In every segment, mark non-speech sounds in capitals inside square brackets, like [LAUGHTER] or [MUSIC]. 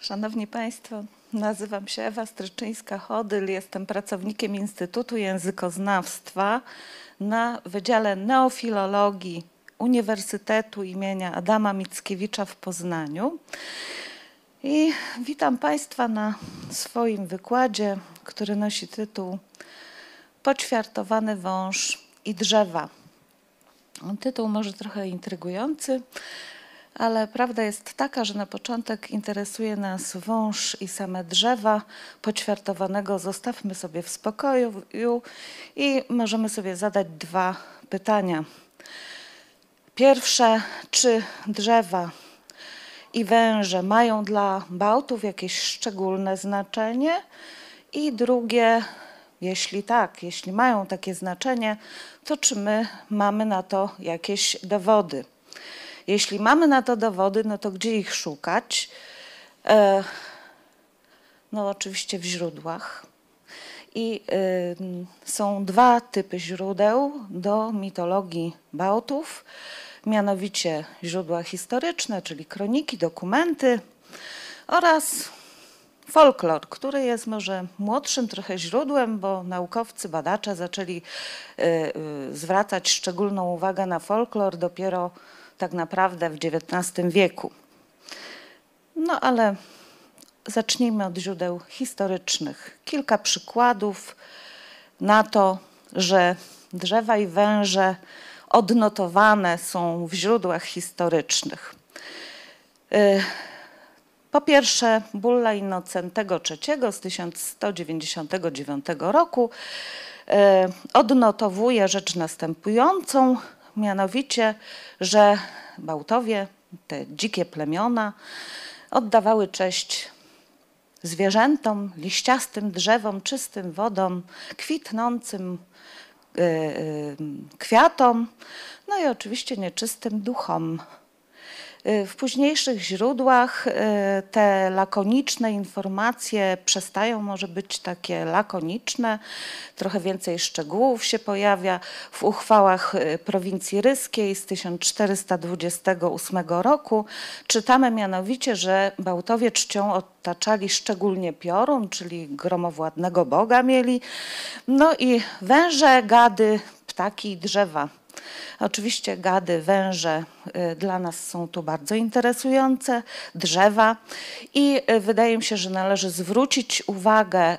Szanowni Państwo, nazywam się Ewa Stryczyńska-Chodyl, jestem pracownikiem Instytutu Językoznawstwa na Wydziale Neofilologii Uniwersytetu imienia Adama Mickiewicza w Poznaniu. I witam Państwa na swoim wykładzie, który nosi tytuł Poćwiartowany wąż i drzewa. Tytuł może trochę intrygujący, ale prawda jest taka, że na początek interesuje nas wąż i same drzewa. Poćwiartowanego zostawmy sobie w spokoju i możemy sobie zadać dwa pytania. Pierwsze, czy drzewa i węże mają dla Bałtów jakieś szczególne znaczenie? I drugie, jeśli tak, jeśli mają takie znaczenie, to czy my mamy na to jakieś dowody? Jeśli mamy na to dowody, no to gdzie ich szukać? E, no oczywiście w źródłach. I y, są dwa typy źródeł do mitologii Bałtów, mianowicie źródła historyczne, czyli kroniki, dokumenty oraz folklor, który jest może młodszym trochę źródłem, bo naukowcy, badacze zaczęli y, y, zwracać szczególną uwagę na folklor dopiero tak naprawdę w XIX wieku. No ale zacznijmy od źródeł historycznych. Kilka przykładów na to, że drzewa i węże odnotowane są w źródłach historycznych. Y, po pierwsze, bulla Innocentego III z 1199 roku y, odnotowuje rzecz następującą, mianowicie, że Bałtowie, te dzikie plemiona, oddawały cześć zwierzętom, liściastym drzewom, czystym wodom, kwitnącym y, y, kwiatom, no i oczywiście nieczystym duchom. Y, w późniejszych źródłach y, te lakoniczne informacje przestają może być takie lakoniczne, trochę więcej szczegółów się pojawia. W uchwałach y, prowincji ryskiej z 1428 roku czytamy mianowicie, że Bałtowie czcią otaczali szczególnie piorun, czyli gromowładnego boga mieli, no i węże, gady, ptaki i drzewa. Oczywiście gady, węże y, dla nas są tu bardzo interesujące, drzewa i y, wydaje mi się, że należy zwrócić uwagę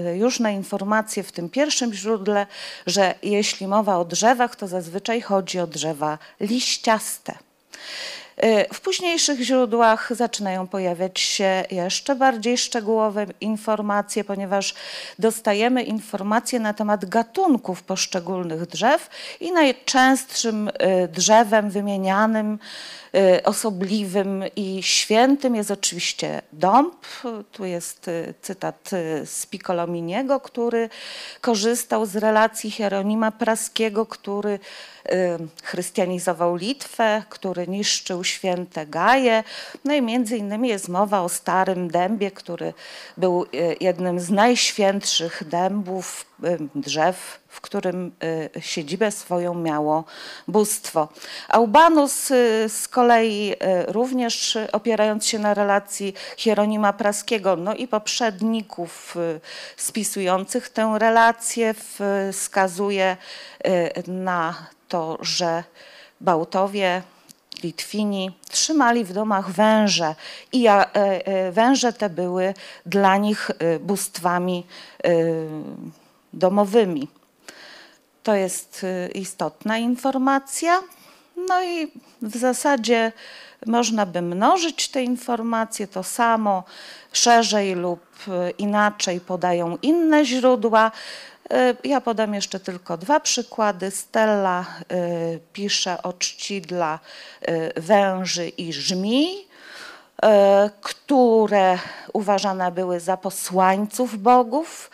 y, już na informację w tym pierwszym źródle, że jeśli mowa o drzewach, to zazwyczaj chodzi o drzewa liściaste. Y, w późniejszych źródłach zaczynają pojawiać się jeszcze bardziej szczegółowe informacje, ponieważ dostajemy informacje na temat gatunków poszczególnych drzew i najczęstszym y, drzewem wymienianym osobliwym i świętym jest oczywiście dąb. Tu jest y, cytat y, z Piccolominiego, który korzystał z relacji Hieronima Praskiego, który chrystianizował Litwę, który niszczył święte Gaje. No i między innymi jest mowa o starym dębie, który był jednym z najświętszych dębów, drzew w którym y, siedzibę swoją miało bóstwo. Aubanus y, z kolei y, również opierając się na relacji Hieronima Praskiego, no i poprzedników spisujących tę relację, wskazuje na to, że Bałtowie Litwini trzymali w domach węże i węże te były dla nich bóstwami domowymi. To jest y, istotna informacja. No i w zasadzie można by mnożyć te informacje, to samo szerzej lub y, inaczej podają inne źródła. Y, ja podam jeszcze tylko dwa przykłady. Stella pisze o czci dla węży i żmij, które uważane były za posłańców bogów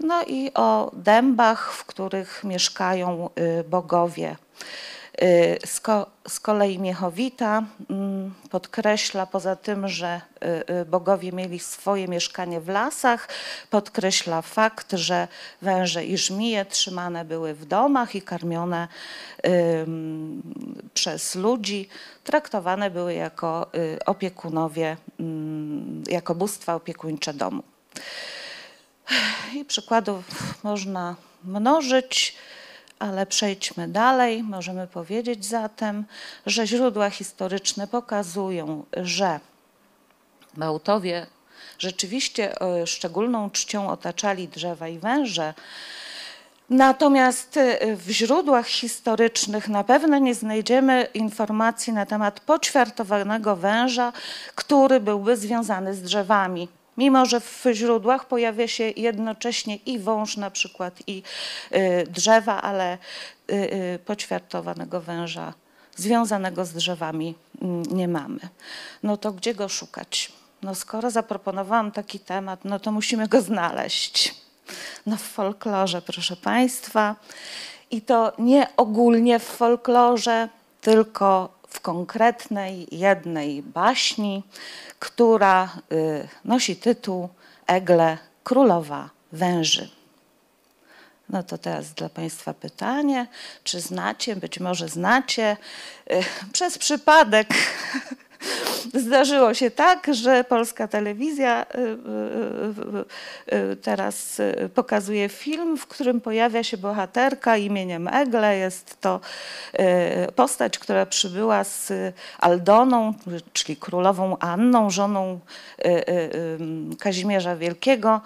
no i o dębach, w których mieszkają bogowie. Y, z, ko, z kolei Miechowita mm, podkreśla poza tym, że y, y, bogowie mieli swoje mieszkanie w lasach, podkreśla fakt, że węże i żmije trzymane były w domach i karmione przez ludzi, traktowane były jako opiekunowie, mm, jako bóstwa opiekuńcze domu. I przykładów można mnożyć ale przejdźmy dalej. Możemy powiedzieć zatem, że źródła historyczne pokazują, że Bałtowie rzeczywiście e, szczególną czcią otaczali drzewa i węże. Natomiast e, w źródłach historycznych na pewno nie znajdziemy informacji na temat poćwiartowanego węża, który byłby związany z drzewami. Mimo, że w źródłach pojawia się jednocześnie i wąż na przykład i y, drzewa, ale y, y, poćwiartowanego węża związanego z drzewami mm, nie mamy. No to gdzie go szukać? No skoro zaproponowałam taki temat, no to musimy go znaleźć. No w folklorze, proszę Państwa. I to nie ogólnie w folklorze, tylko w konkretnej jednej baśni, która y, nosi tytuł Egle Królowa Węży. No to teraz dla Państwa pytanie, czy znacie, być może znacie, y, przez przypadek [LAUGHS] Zdarzyło się tak, że polska telewizja y, y, y, teraz pokazuje film, w którym pojawia się bohaterka imieniem Egle. Jest to postać, która przybyła z Aldoną, czyli królową Anną, żoną Kazimierza Wielkiego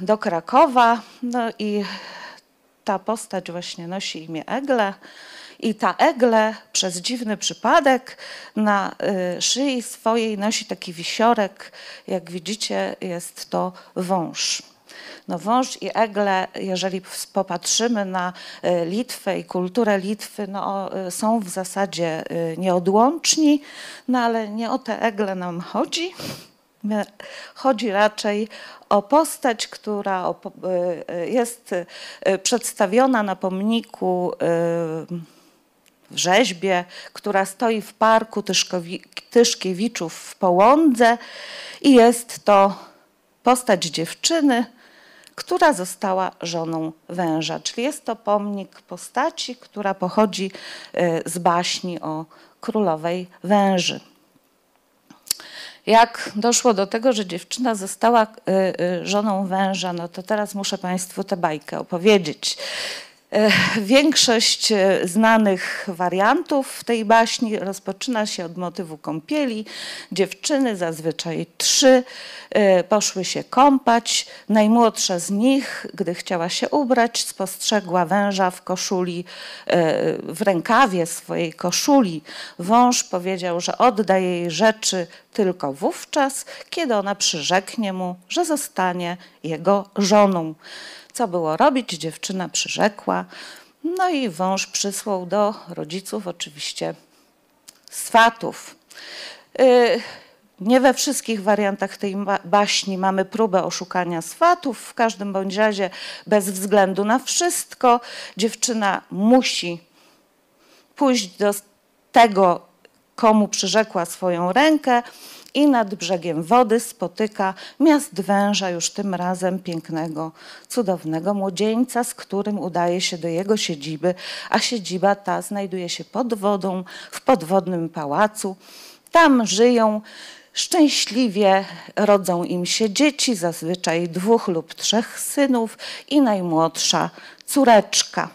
do Krakowa. No i ta postać właśnie nosi imię Egle. I ta Egle przez dziwny przypadek na y, szyi swojej nosi taki wisiorek. Jak widzicie, jest to wąż. No wąż i egle, jeżeli popatrzymy na y, Litwę i kulturę Litwy, no, y, są w zasadzie nieodłączni, no ale nie o te egle nam chodzi. Chodzi raczej o postać, która jest przedstawiona na pomniku rzeźbie, która stoi w parku Tyszkiewiczów w Połądze i jest to postać dziewczyny, która została żoną węża. Czyli jest to pomnik postaci, która pochodzi e, z baśni o królowej węży. Jak doszło do tego, że dziewczyna została e, e, żoną węża, no to teraz muszę Państwu tę bajkę opowiedzieć. E, większość e, znanych wariantów tej baśni rozpoczyna się od motywu kąpieli. Dziewczyny, zazwyczaj trzy, e, poszły się kąpać. Najmłodsza z nich, gdy chciała się ubrać, spostrzegła węża w koszuli, w rękawie swojej koszuli. Wąż powiedział, że odda jej rzeczy tylko wówczas, kiedy ona przyrzeknie mu, że zostanie jego żoną. Co było robić? Dziewczyna przyrzekła. No i wąż przysłał do rodziców oczywiście swatów. Y, nie we wszystkich wariantach tej baśni mamy próbę oszukania swatów. W każdym bądź razie, bez względu na wszystko, dziewczyna musi pójść do tego, komu przyrzekła swoją rękę, i nad brzegiem wody spotyka miast węża, już tym razem pięknego, cudownego młodzieńca, z którym udaje się do jego siedziby, a siedziba ta znajduje się pod wodą, w podwodnym pałacu. Tam żyją Szczęśliwie rodzą im się dzieci, zazwyczaj dwóch lub trzech synów i najmłodsza córeczka.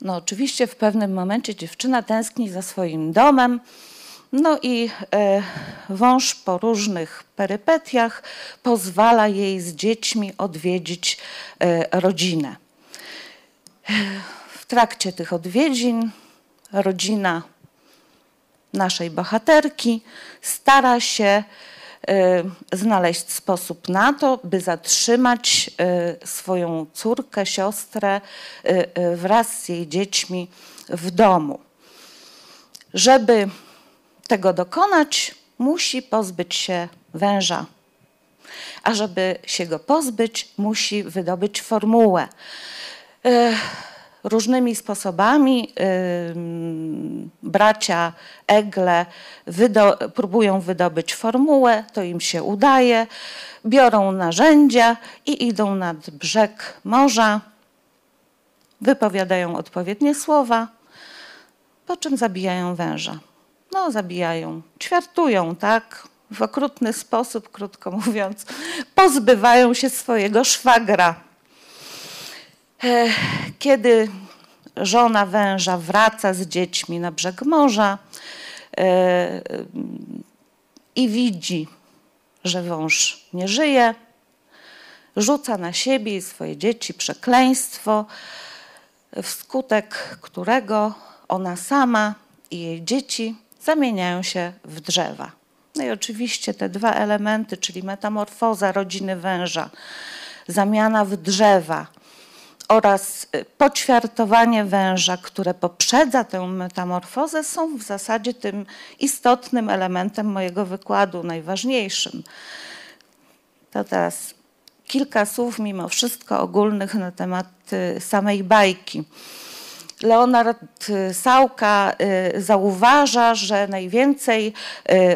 No, oczywiście w pewnym momencie dziewczyna tęskni za swoim domem, no i e, wąż po różnych perypetiach pozwala jej z dziećmi odwiedzić e, rodzinę. W trakcie tych odwiedzin rodzina naszej bohaterki stara się znaleźć sposób na to, by zatrzymać swoją córkę, siostrę wraz z jej dziećmi w domu. Żeby tego dokonać, musi pozbyć się węża. A żeby się go pozbyć, musi wydobyć formułę. Różnymi sposobami bracia Egle wydo próbują wydobyć formułę, to im się udaje, biorą narzędzia i idą nad brzeg morza, wypowiadają odpowiednie słowa, po czym zabijają węża. No, zabijają, ćwiartują, tak, w okrutny sposób, krótko mówiąc, pozbywają się swojego szwagra. E, kiedy żona węża wraca z dziećmi na brzeg morza e, i widzi, że wąż nie żyje, rzuca na siebie i swoje dzieci przekleństwo, wskutek którego ona sama i jej dzieci zamieniają się w drzewa. No i oczywiście te dwa elementy, czyli metamorfoza rodziny węża, zamiana w drzewa oraz y, poćwiartowanie węża, które poprzedza tę metamorfozę, są w zasadzie tym istotnym elementem mojego wykładu, najważniejszym. To teraz kilka słów mimo wszystko ogólnych na temat y, samej bajki. Leonard Sauka y, zauważa, że najwięcej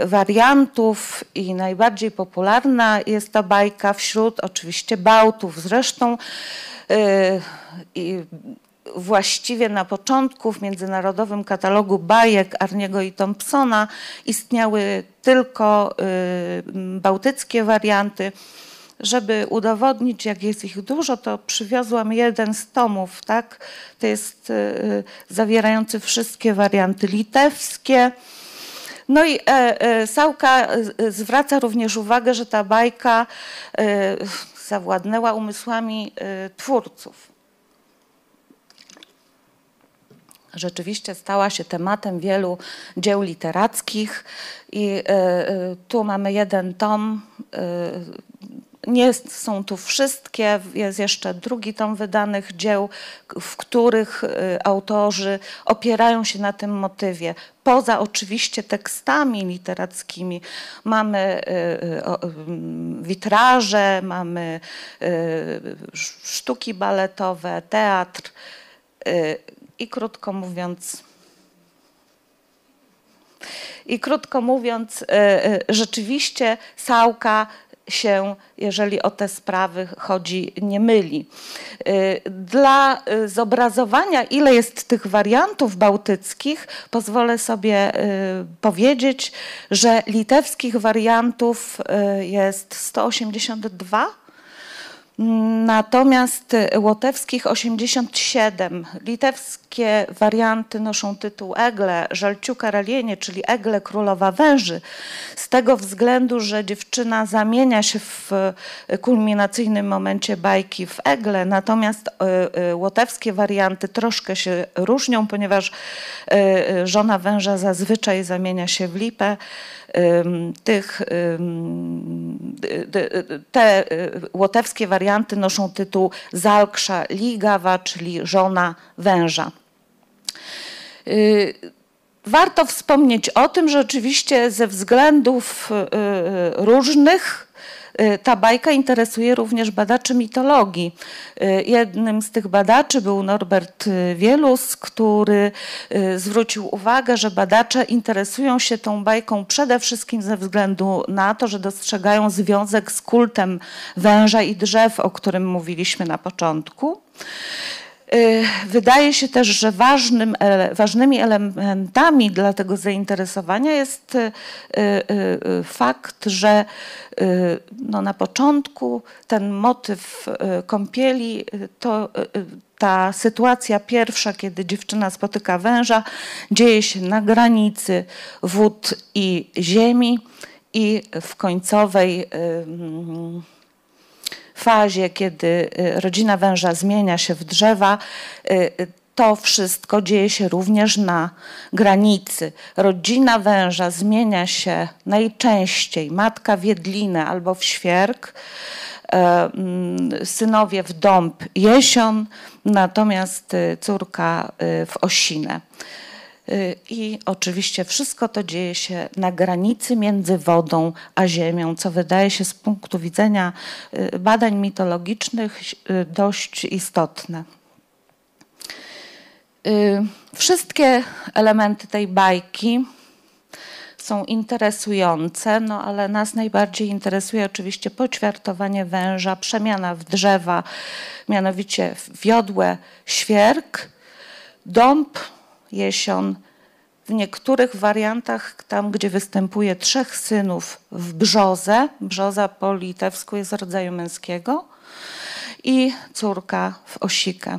y, wariantów i najbardziej popularna jest ta bajka wśród oczywiście bałtów. Zresztą y, właściwie na początku w Międzynarodowym Katalogu Bajek Arniego i Thompsona istniały tylko bałtyckie warianty żeby udowodnić, jak jest ich dużo, to przywiozłam jeden z tomów, tak? To jest y, zawierający wszystkie warianty litewskie. No i e, e, Sałka zwraca również uwagę, że ta bajka zawładnęła umysłami twórców. Rzeczywiście stała się tematem wielu dzieł literackich i tu mamy jeden tom nie są tu wszystkie, jest jeszcze drugi tom wydanych dzieł, w których y, autorzy opierają się na tym motywie. Poza oczywiście tekstami literackimi mamy y, y, witraże, mamy sztuki baletowe, teatr i krótko mówiąc, i krótko mówiąc, rzeczywiście Sałka się, jeżeli o te sprawy chodzi, nie myli. Y, dla y, zobrazowania, ile jest tych wariantów bałtyckich, pozwolę sobie y, powiedzieć, że litewskich wariantów jest 182 Natomiast łotewskich 87. Litewskie warianty noszą tytuł Egle, Żalciu Karalienie, czyli Egle Królowa Węży, z tego względu, że dziewczyna zamienia się w kulminacyjnym momencie bajki w Egle, natomiast e, e, łotewskie warianty troszkę się różnią, ponieważ e, żona węża zazwyczaj zamienia się w lipę tych, te łotewskie warianty noszą tytuł Zalksza Ligawa, czyli żona węża. Y, warto wspomnieć o tym, że oczywiście ze względów y, różnych Y, ta bajka interesuje również badaczy mitologii. Jednym z tych badaczy był Norbert Wielus, który zwrócił uwagę, że badacze interesują się tą bajką przede wszystkim ze względu na to, że dostrzegają związek z kultem węża i drzew, o którym mówiliśmy na początku. Y, wydaje się też, że ważnym, ważnymi elementami dla tego zainteresowania jest y, y, fakt, że no na początku ten motyw kąpieli to ta sytuacja pierwsza, kiedy dziewczyna spotyka węża, dzieje się na granicy wód i ziemi i w końcowej fazie, kiedy y, rodzina węża zmienia się w drzewa, y, y, to wszystko dzieje się również na granicy. Rodzina węża zmienia się najczęściej matka w jedlinę albo w świerk, mm, synowie w dąb jesion, natomiast córka w osinę. Y, I oczywiście wszystko to dzieje się na granicy między wodą a ziemią, co wydaje się z punktu widzenia y, badań mitologicznych y, dość istotne. Wszystkie elementy tej bajki są interesujące, no ale nas najbardziej interesuje oczywiście poćwiartowanie węża, przemiana w drzewa, mianowicie wiodłe świerk, dąb, jesion. W niektórych wariantach, tam gdzie występuje trzech synów w brzozę, brzoza po litewsku jest rodzaju męskiego, i córka w osikę.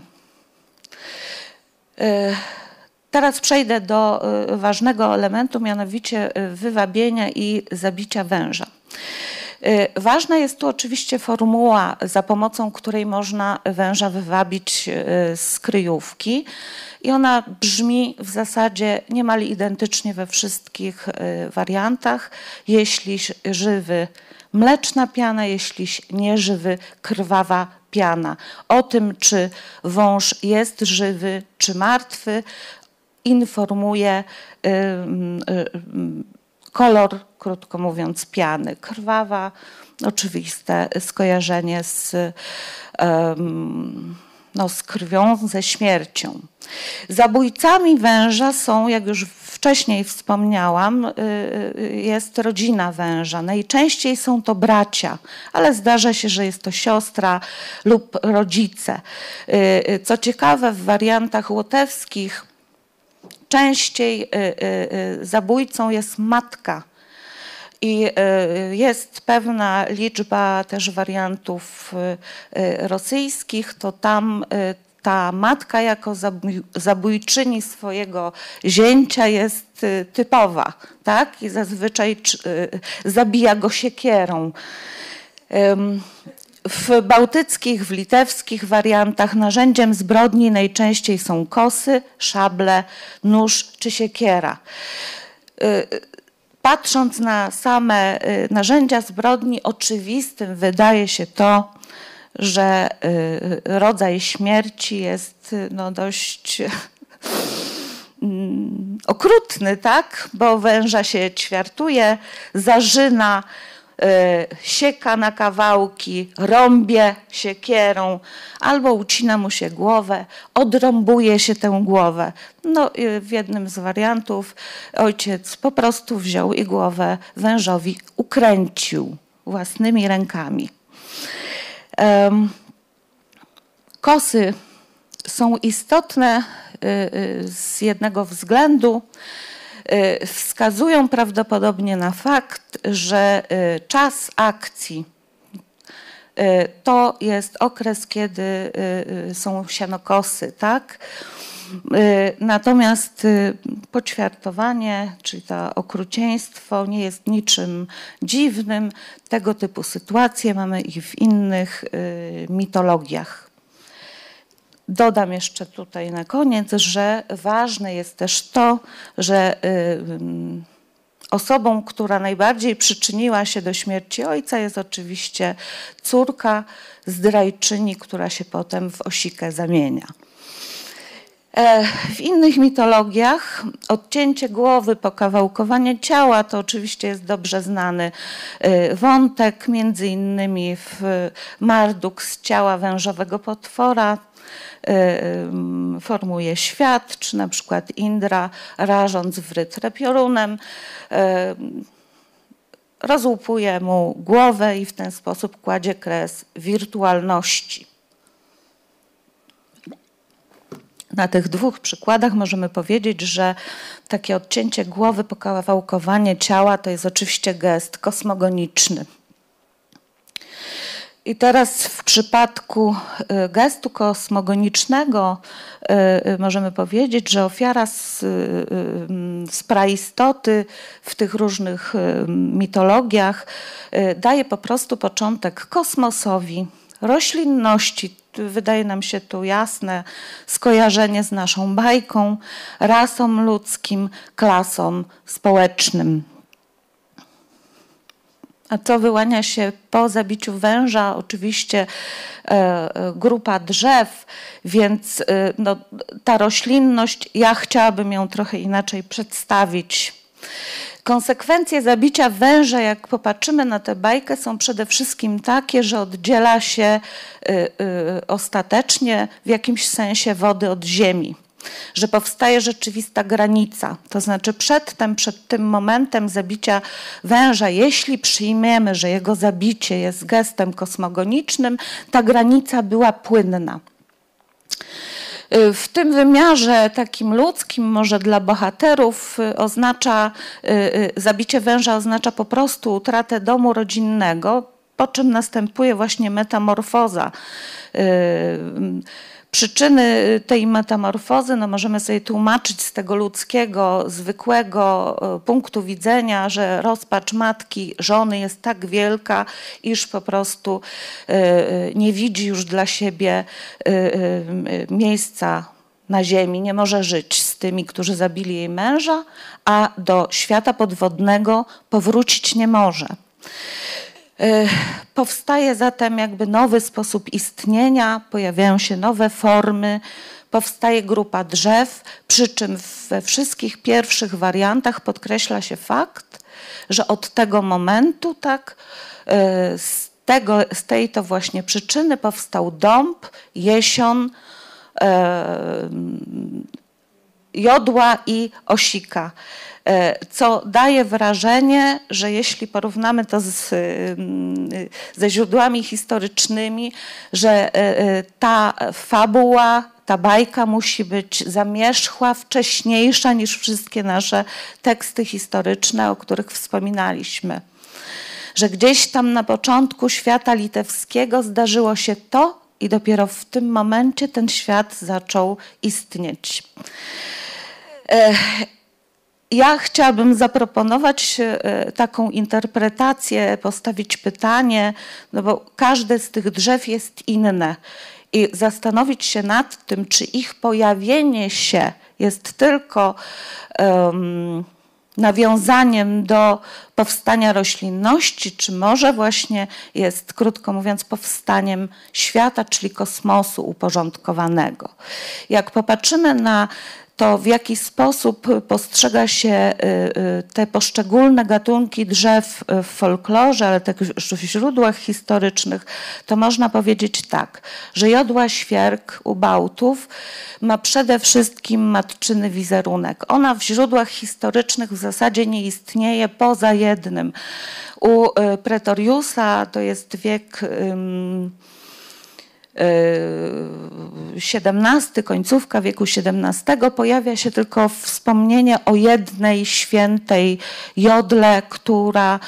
Y, teraz przejdę do y, ważnego elementu, mianowicie y, wywabienia i zabicia węża. Ważna jest tu oczywiście formuła, za pomocą której można węża wywabić z kryjówki. I ona brzmi w zasadzie niemal identycznie we wszystkich wariantach. Jeśli żywy, mleczna piana, jeśli nieżywy, krwawa piana. O tym, czy wąż jest żywy, czy martwy, informuje y, y, y, kolor, krótko mówiąc, piany. Krwawa, oczywiste skojarzenie z, no, z krwią, ze śmiercią. Zabójcami węża są, jak już wcześniej wspomniałam, y, y, jest rodzina węża. Najczęściej są to bracia, ale zdarza się, że jest to siostra lub rodzice. Y, co ciekawe, w wariantach łotewskich częściej zabójcą jest matka. I jest pewna liczba też wariantów rosyjskich, to tam ta matka jako zabójczyni swojego zięcia jest y, typowa, tak? I zazwyczaj y, zabija go siekierą. W bałtyckich, w litewskich wariantach narzędziem zbrodni najczęściej są kosy, szable, nóż czy siekiera. Y, patrząc na same narzędzia zbrodni, oczywistym wydaje się to, że y, rodzaj śmierci jest y, no, dość mm, okrutny, tak? Bo węża się ćwiartuje, zarzyna, y, sieka na kawałki, rąbie siekierą, albo ucina mu się głowę, odrąbuje się tę głowę. No, w jednym z wariantów ojciec po prostu wziął i głowę wężowi ukręcił własnymi rękami. Kosy są istotne y, y, z jednego względu. Y, wskazują prawdopodobnie na fakt, że czas akcji to jest okres, kiedy są sianokosy, tak? Y, natomiast y, poćwiartowanie, czyli to okrucieństwo nie jest niczym dziwnym. Tego typu sytuacje mamy i w innych y, mitologiach. Dodam jeszcze tutaj na koniec, że ważne jest też to, że osobą, która najbardziej przyczyniła się do śmierci ojca jest oczywiście córka zdrajczyni, która się potem w osikę zamienia. E, w innych mitologiach odcięcie głowy, pokawałkowanie ciała to oczywiście jest dobrze znany e, wątek, między innymi w Marduk z ciała wężowego potwora e, formuje świat, czy na przykład Indra rażąc wrytrę piorunem rozłupuje mu głowę i w ten sposób kładzie kres wirtualności. Na tych dwóch przykładach możemy powiedzieć, że takie odcięcie głowy, pokawałkowanie ciała to jest oczywiście gest kosmogoniczny. I teraz w przypadku y, gestu kosmogonicznego y, y, możemy powiedzieć, że ofiara z, z praistoty w tych różnych mitologiach daje po prostu początek kosmosowi, roślinności, wydaje nam się tu jasne skojarzenie z naszą bajką, rasą ludzkim, klasą społecznym. A co wyłania się po zabiciu węża? Oczywiście e, e, grupa drzew, więc e, no, ta roślinność, ja chciałabym ją trochę inaczej przedstawić. Konsekwencje zabicia węża, jak popatrzymy na tę bajkę, są przede wszystkim takie, że oddziela się y, y, ostatecznie w jakimś sensie wody od ziemi. że powstaje rzeczywista granica. To znaczy przedtem, przed tym momentem zabicia węża, jeśli przyjmiemy, że jego zabicie jest gestem kosmogonicznym, ta granica była płynna. Y, w tym wymiarze takim ludzkim, może dla bohaterów, y, oznacza, y, zabicie węża oznacza po prostu utratę domu rodzinnego, po czym następuje właśnie metamorfoza Przyczyny tej metamorfozy no możemy sobie tłumaczyć z tego ludzkiego, zwykłego e, punktu widzenia, że rozpacz matki, żony jest tak wielka, iż po prostu e, nie widzi już dla siebie miejsca na ziemi, nie może żyć z tymi, którzy zabili jej męża, a do świata podwodnego powrócić nie może. Powstaje zatem jakby nowy sposób istnienia, pojawiają się nowe formy, powstaje grupa drzew, przy czym we wszystkich pierwszych wariantach podkreśla się fakt, że od tego momentu, tak, e, z, tego, z tej to właśnie przyczyny powstał dąb, jesion, e, jodła i osika. E, co daje wrażenie, że jeśli porównamy to z, mm, ze źródłami historycznymi, że e, e, ta fabuła, ta bajka musi być zamierzchła, wcześniejsza niż wszystkie nasze teksty historyczne, o których wspominaliśmy. Że gdzieś tam na początku świata litewskiego zdarzyło się to, i dopiero w tym momencie ten świat zaczął istnieć. Ja chciałabym zaproponować e, taką interpretację, postawić pytanie, no bo każde z tych drzew jest inne i zastanowić się nad tym, czy ich pojawienie się jest tylko um, nawiązaniem do powstania roślinności, czy może właśnie jest, krótko mówiąc, powstaniem świata, czyli kosmosu uporządkowanego. Jak popatrzymy na to w jaki sposób postrzega się y, y, te poszczególne gatunki drzew w folklorze, ale też w źródłach historycznych, to można powiedzieć tak, że jodła świerk u Bałtów ma przede wszystkim matczyny wizerunek. Ona w źródłach historycznych w zasadzie nie istnieje poza jednym. U y, Pretoriusa to jest wiek XVII, końcówka wieku XVII, pojawia się tylko wspomnienie o jednej świętej jodle, która,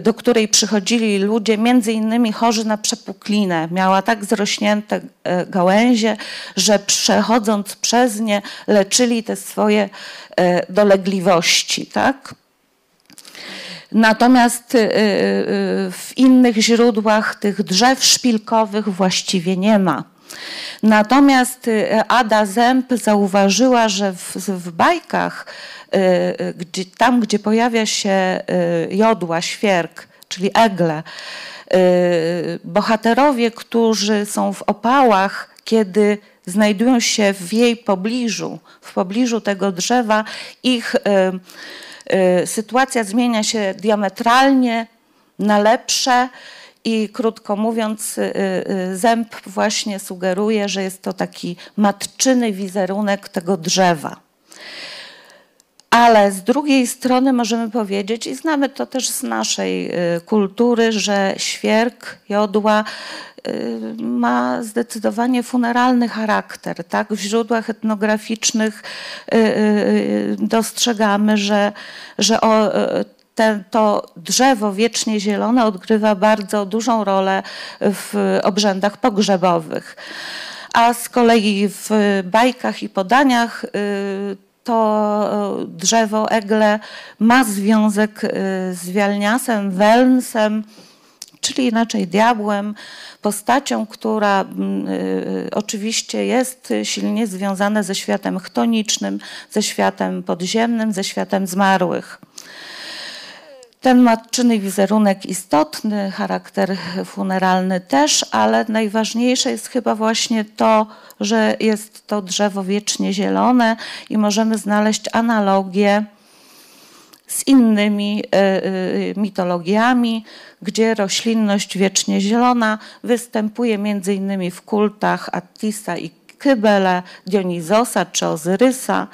do której przychodzili ludzie, między innymi chorzy na przepuklinę. Miała tak zrośnięte e, gałęzie, że przechodząc przez nie leczyli te swoje e, dolegliwości. Tak? Natomiast y, y, y, w innych źródłach tych drzew szpilkowych właściwie nie ma. Natomiast Ada Zęb zauważyła, że w, w bajkach, gdzie, tam gdzie pojawia się jodła, świerk, czyli egle, bohaterowie, którzy są w opałach, kiedy znajdują się w jej pobliżu, w pobliżu tego drzewa, ich Y, sytuacja zmienia się diametralnie na lepsze i krótko mówiąc, y, y, zęb właśnie sugeruje, że jest to taki matczyny wizerunek tego drzewa. Ale z drugiej strony możemy powiedzieć, i znamy to też z naszej kultury, że świerk, jodła Y, ma zdecydowanie funeralny charakter. Tak? W źródłach etnograficznych y, y, dostrzegamy, że, że o, to drzewo wiecznie zielone odgrywa bardzo dużą rolę w obrzędach pogrzebowych. A z kolei w bajkach i podaniach to drzewo egle ma związek z Wialniasem, Welnsem, czyli inaczej diabłem, postacią, która y, oczywiście jest silnie związana ze światem chtonicznym, ze światem podziemnym, ze światem zmarłych. Ten matczyny wizerunek istotny, charakter funeralny też, ale najważniejsze jest chyba właśnie to, że jest to drzewo wiecznie zielone i możemy znaleźć analogię z innymi e, e, mitologiami, gdzie roślinność wiecznie zielona występuje między innymi w kultach Attisa i Kybele, Dionizosa czy Ozyrysa.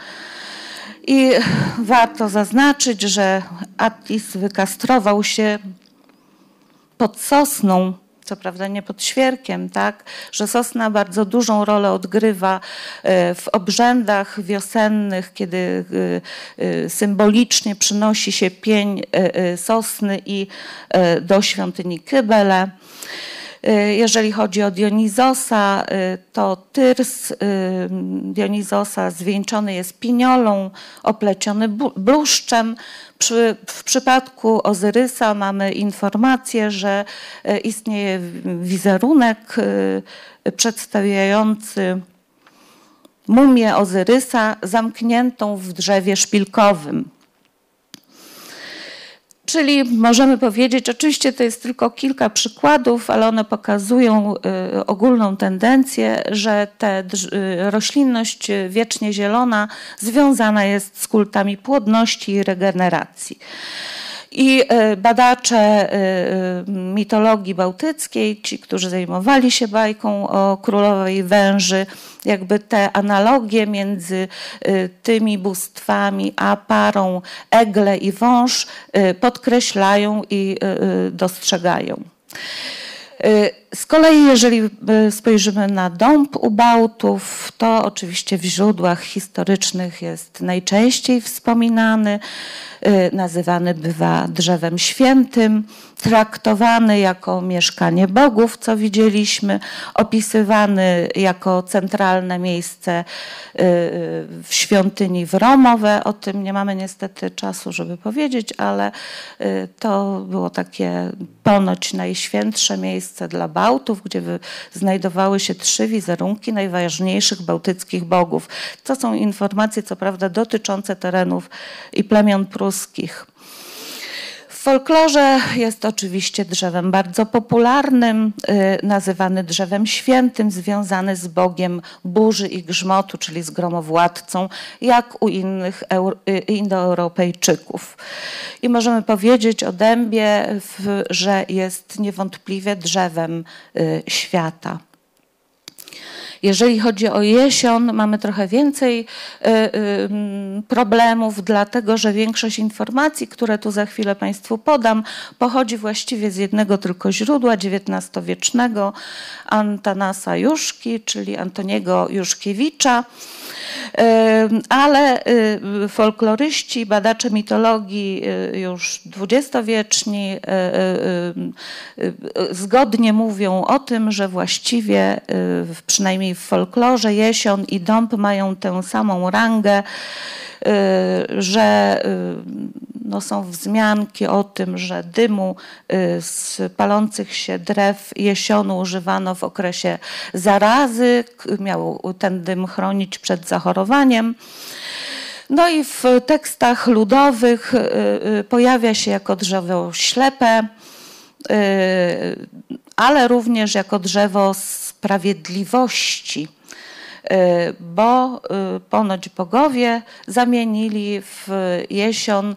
I warto zaznaczyć, że Attis wykastrował się pod sosną, co prawda nie pod świerkiem, tak, że sosna bardzo dużą rolę odgrywa e, w obrzędach wiosennych, kiedy e, e, symbolicznie przynosi się pień sosny i do świątyni Kybele. Jeżeli chodzi o Dionizosa, to tyrs Dionizosa zwieńczony jest piniolą, opleciony bluszczem. Przy, w przypadku Ozyrysa mamy informację, że istnieje wizerunek przedstawiający mumię Ozyrysa zamkniętą w drzewie szpilkowym. Czyli możemy powiedzieć, oczywiście to jest tylko kilka przykładów, ale one pokazują y, ogólną tendencję, że ta y, roślinność wiecznie zielona związana jest z kultami płodności i regeneracji. I e, badacze e, e, mitologii bałtyckiej, ci, którzy zajmowali się bajką o królowej węży, jakby te analogie między tymi bóstwami a parą egle i wąż podkreślają i dostrzegają. Z kolei, jeżeli spojrzymy na dąb u Bałtów, to oczywiście w źródłach historycznych jest najczęściej wspominany. Y, nazywany bywa drzewem świętym, traktowany jako mieszkanie bogów, co widzieliśmy, opisywany jako centralne miejsce y, w świątyni w Romowe. O tym nie mamy niestety czasu, żeby powiedzieć, ale y, to było takie ponoć najświętsze miejsce dla Bałtów, gdzie znajdowały się trzy wizerunki najważniejszych bałtyckich bogów. To są informacje, co prawda, dotyczące terenów i plemion pruskich. Folklorze jest oczywiście drzewem bardzo popularnym, y, nazywany drzewem świętym, związany z Bogiem burzy i grzmotu, czyli z gromowładcą, jak u innych y, indoeuropejczyków. I możemy powiedzieć o dębie, że jest niewątpliwie drzewem y, świata. Jeżeli chodzi o jesion, mamy trochę więcej y, y, problemów, dlatego że większość informacji, które tu za chwilę Państwu podam, pochodzi właściwie z jednego tylko źródła XIX-wiecznego Antanasa Juszki, czyli Antoniego Juszkiewicza. Ale y, folkloryści, badacze mitologii już dwudziestowieczni zgodnie mówią o tym, że właściwie przynajmniej w folklorze jesion i dąb mają tę samą rangę, że no są wzmianki o tym, że dymu z palących się drew jesionu używano w okresie zarazy, miał ten dym chronić przed zachorowaniem. No i w tekstach ludowych pojawia się jako drzewo ślepe, ale również jako drzewo sprawiedliwości. Y, bo y, ponoć bogowie zamienili w jesion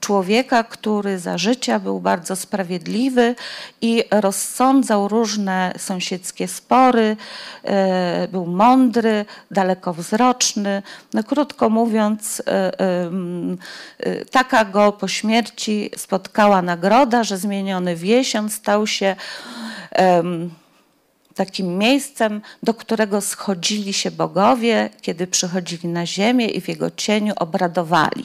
człowieka, który za życia był bardzo sprawiedliwy i rozsądzał różne sąsiedzkie spory, y, był mądry, dalekowzroczny. No, krótko mówiąc, taka go po śmierci spotkała nagroda, że zmieniony w jesion stał się takim miejscem, do którego schodzili się bogowie, kiedy przychodzili na ziemię i w jego cieniu obradowali.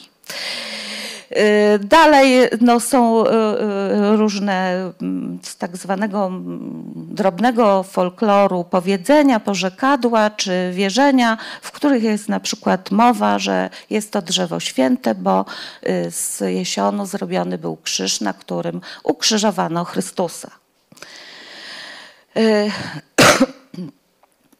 Y, dalej no, są y, y, różne mm, z tak zwanego mm, drobnego folkloru powiedzenia, porzekadła czy wierzenia, w których jest na przykład mowa, że jest to drzewo święte, bo z jesionu zrobiony był krzyż, na którym ukrzyżowano Chrystusa. 呃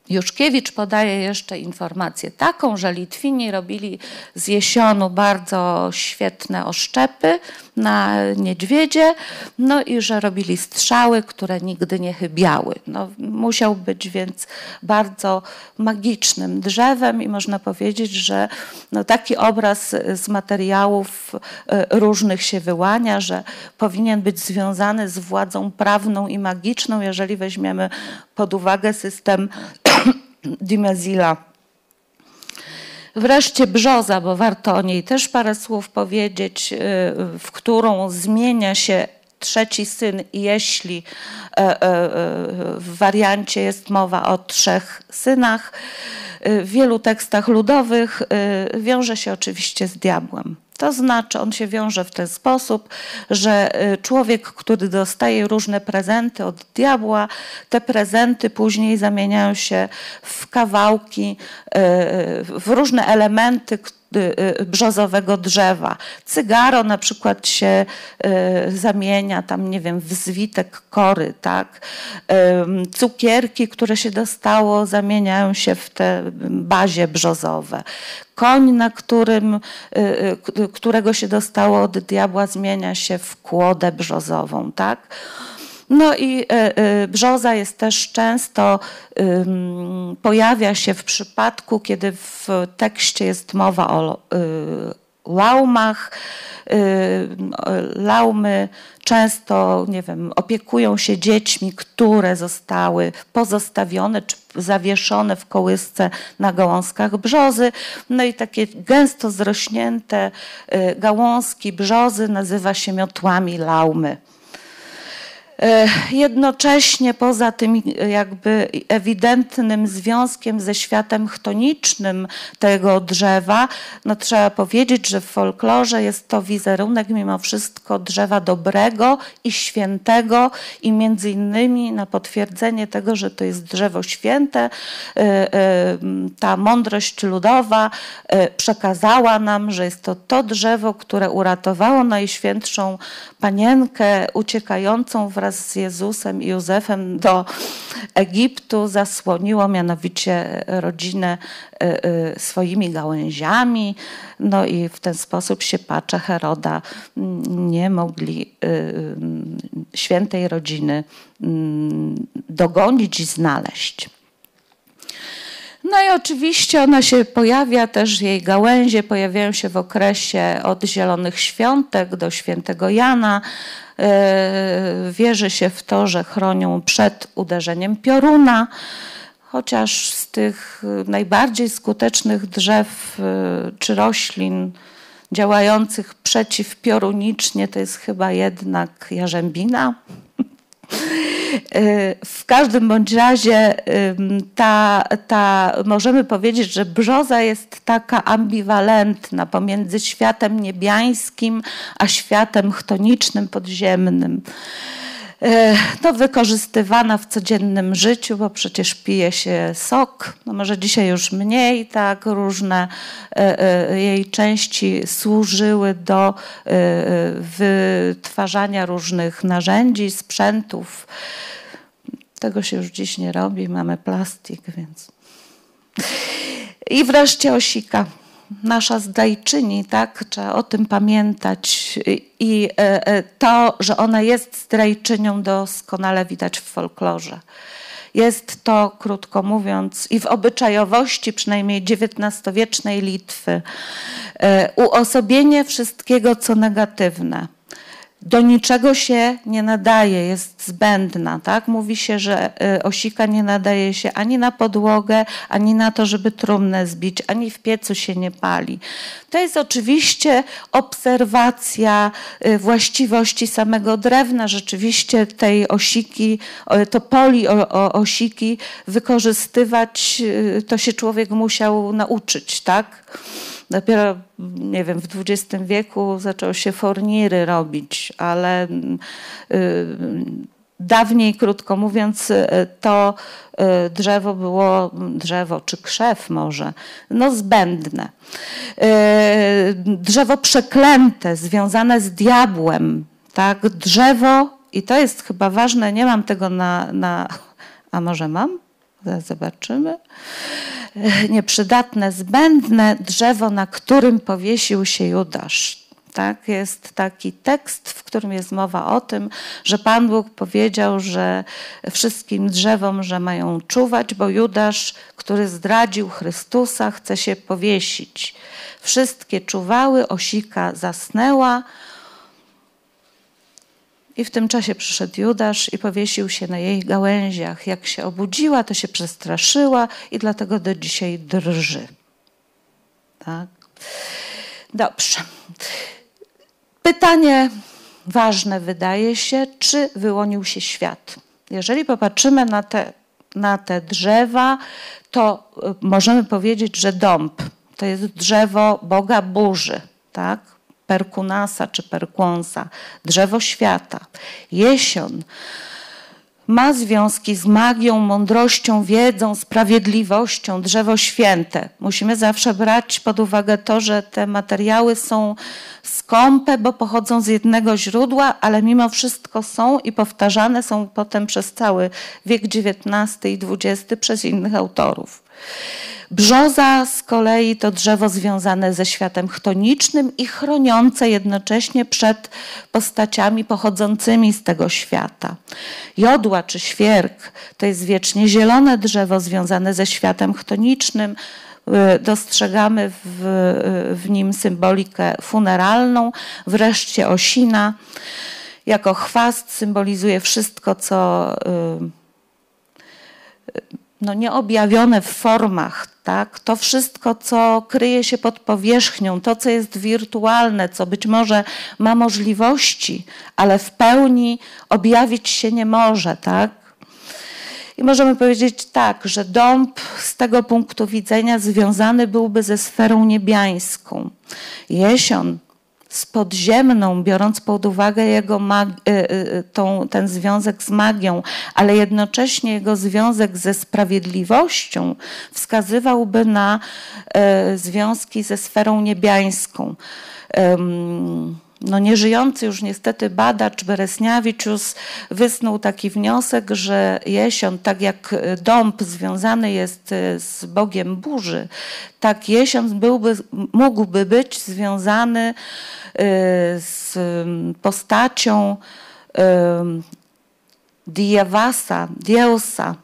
Juszkiewicz podaje jeszcze informację taką, że Litwini robili z jesionu bardzo świetne oszczepy na niedźwiedzie, no i że robili strzały, które nigdy nie chybiały. No, musiał być więc bardzo magicznym drzewem i można powiedzieć, że no, taki obraz z materiałów e, różnych się wyłania, że powinien być związany z władzą prawną i magiczną, jeżeli weźmiemy pod uwagę system Dimezila. Wreszcie brzoza, bo warto o niej też parę słów powiedzieć, y, w którą zmienia się trzeci syn, jeśli e, e, e, w wariancie jest mowa o trzech synach. W wielu tekstach ludowych wiąże się oczywiście z diabłem. To znaczy, on się wiąże w ten sposób, że człowiek, który dostaje różne prezenty od diabła, te prezenty później zamieniają się w kawałki, w różne elementy, Y, y, brzozowego drzewa. Cygaro na przykład się y, zamienia tam, nie wiem, w zwitek kory, tak? Cukierki, które się dostało, zamieniają się w te bazie brzozowe. Koń, na którym, którego się dostało od diabła, zmienia się w kłodę brzozową, tak? No i e, e, brzoza jest też często, pojawia się w przypadku, kiedy w tekście jest mowa o y, laumach. Laumy często, nie wiem, opiekują się dziećmi, które zostały pozostawione czy zawieszone w kołysce na gałązkach brzozy. No i takie gęsto zrośnięte gałązki brzozy nazywa się miotłami laumy. E, jednocześnie poza tym jakby ewidentnym związkiem ze światem chtonicznym tego drzewa, no trzeba powiedzieć, że w folklorze jest to wizerunek mimo wszystko drzewa dobrego i świętego i między innymi na potwierdzenie tego, że to jest drzewo święte, e, e, ta mądrość ludowa przekazała nam, że jest to to drzewo, które uratowało Najświętszą Panienkę uciekającą wraz wraz z Jezusem i Józefem do Egiptu, zasłoniło mianowicie rodzinę e, e, swoimi gałęziami. No i w ten sposób się pacze Heroda nie mogli e, świętej rodziny dogonić i znaleźć. No i oczywiście ona się pojawia, też jej gałęzie pojawiają się w okresie od Zielonych Świątek do Świętego Jana. E, wierzy się w to, że chronią przed uderzeniem pioruna, chociaż z tych najbardziej skutecznych drzew e, czy roślin działających przeciwpiorunicznie to jest chyba jednak jarzębina. W każdym bądź razie ta, ta, możemy powiedzieć, że brzoza jest taka ambiwalentna pomiędzy światem niebiańskim a światem chtonicznym, podziemnym. No, wykorzystywana w codziennym życiu, bo przecież pije się sok, no może dzisiaj już mniej, tak, różne e, e, jej części służyły do wytwarzania różnych narzędzi, sprzętów. Tego się już dziś nie robi, mamy plastik, więc. I wreszcie osika nasza zdrajczyni, tak? Trzeba o tym pamiętać. I e, e, to, że ona jest zdrajczynią, doskonale widać w folklorze. Jest to, krótko mówiąc, i w obyczajowości przynajmniej XIX-wiecznej Litwy, e, uosobienie wszystkiego, co negatywne do niczego się nie nadaje, jest zbędna. Tak? Mówi się, że y, osika nie nadaje się ani na podłogę, ani na to, żeby trumnę zbić, ani w piecu się nie pali. To jest oczywiście obserwacja y, właściwości samego drewna. Rzeczywiście tej osiki, to poli osiki wykorzystywać, y, to się człowiek musiał nauczyć. tak? Dopiero, nie wiem, w XX wieku zaczęło się forniry robić, ale y, dawniej, krótko mówiąc, y, to y, drzewo było, drzewo czy krzew może, no zbędne. Drzewo przeklęte, związane z diabłem, tak? Drzewo, i to jest chyba ważne, nie mam tego na, na a może mam? Zobaczymy. Nieprzydatne, zbędne drzewo, na którym powiesił się Judasz. Tak, jest taki tekst, w którym jest mowa o tym, że Pan Bóg powiedział, że wszystkim drzewom, że mają czuwać, bo Judasz, który zdradził Chrystusa, chce się powiesić. Wszystkie czuwały, osika zasnęła, I w tym czasie przyszedł Judasz i powiesił się na jej gałęziach. Jak się obudziła, to się przestraszyła i dlatego do dzisiaj drży. Tak? Dobrze. Pytanie ważne wydaje się, czy wyłonił się świat. Jeżeli popatrzymy na te, na te drzewa, to y, możemy powiedzieć, że dąb to jest drzewo Boga burzy, tak? Perkunasa czy perkunsa, drzewo świata. Jesion ma związki z magią, mądrością, wiedzą, sprawiedliwością, drzewo święte. Musimy zawsze brać pod uwagę to, że te materiały są skąpe, bo pochodzą z jednego źródła, ale mimo wszystko są i powtarzane są potem przez cały wiek XIX i XX przez innych autorów. Brzoza z kolei to drzewo związane ze światem chtonicznym i chroniące jednocześnie przed postaciami pochodzącymi z tego świata. Jodła czy świerk to jest wiecznie zielone drzewo związane ze światem chtonicznym, y, dostrzegamy w, w, nim symbolikę funeralną, wreszcie osina jako chwast symbolizuje wszystko, co y, no, nieobjawione w formach, tak? To wszystko, co kryje się pod powierzchnią, to, co jest wirtualne, co być może ma możliwości, ale w pełni objawić się nie może, tak? I możemy powiedzieć tak, że dąb z tego punktu widzenia związany byłby ze sferą niebiańską. Jesion z podziemną, biorąc pod uwagę jego mag- y, y, tą, ten związek z magią, ale jednocześnie jego związek ze sprawiedliwością, wskazywałby na e, związki ze sferą niebiańską. No nieżyjący już niestety badacz Beresniawiczus wysnuł taki wniosek, że jesion, tak jak dąb związany jest e, z Bogiem burzy, tak jesion byłby, mógłby być związany e, z postacią Diawasa, Dieusa.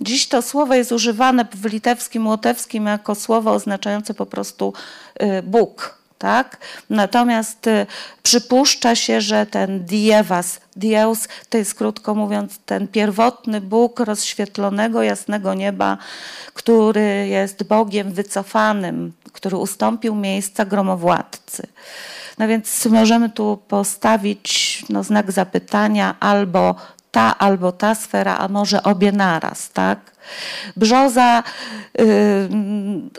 Dziś to słowo jest używane w litewskim, łotewskim jako słowo oznaczające po prostu e, Bóg, tak? Natomiast y, przypuszcza się, że ten dievas, Dieus, to jest krótko mówiąc ten pierwotny Bóg rozświetlonego, jasnego nieba, który jest Bogiem wycofanym, który ustąpił miejsca gromowładcy. No więc możemy tu postawić no, znak zapytania albo ta, albo ta sfera, a może obie naraz, tak? Brzoza, y,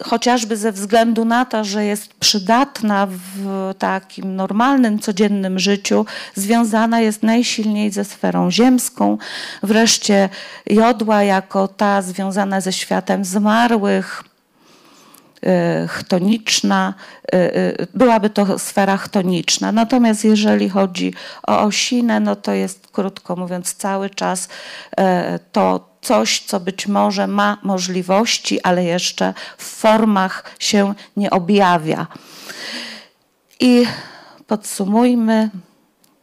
chociażby ze względu na to, że jest przydatna w takim normalnym, codziennym życiu, związana jest najsilniej ze sferą ziemską. Wreszcie jodła, jako ta związana ze światem zmarłych, y, chtoniczna, y, byłaby to sfera chtoniczna. Natomiast jeżeli chodzi o osinę, no to jest krótko mówiąc cały czas to coś, co być może ma możliwości, ale jeszcze w formach się nie objawia. I podsumujmy,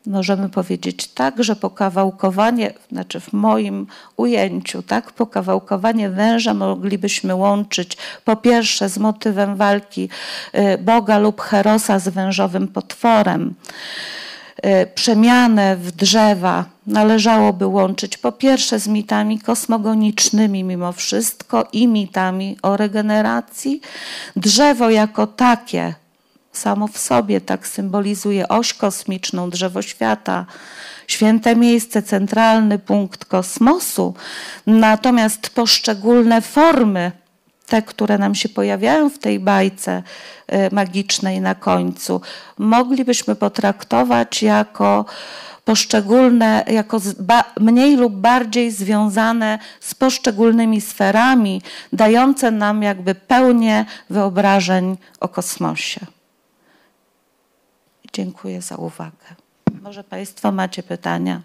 możemy powiedzieć tak, że pokawałkowanie, znaczy w moim ujęciu, tak, pokawałkowanie węża moglibyśmy łączyć po pierwsze z motywem walki y, Boga lub Herosa z wężowym potworem. E, przemianę w drzewa należałoby łączyć po pierwsze z mitami kosmogonicznymi mimo wszystko i mitami o regeneracji. Drzewo jako takie samo w sobie tak symbolizuje oś kosmiczną, drzewo świata, święte miejsce, centralny punkt kosmosu. Natomiast poszczególne formy te, które nam się pojawiają w tej bajce y, magicznej na końcu, moglibyśmy potraktować jako poszczególne, jako mniej lub bardziej związane z poszczególnymi sferami, dające nam jakby pełnię wyobrażeń o kosmosie. Dziękuję za uwagę. Może Państwo macie pytania?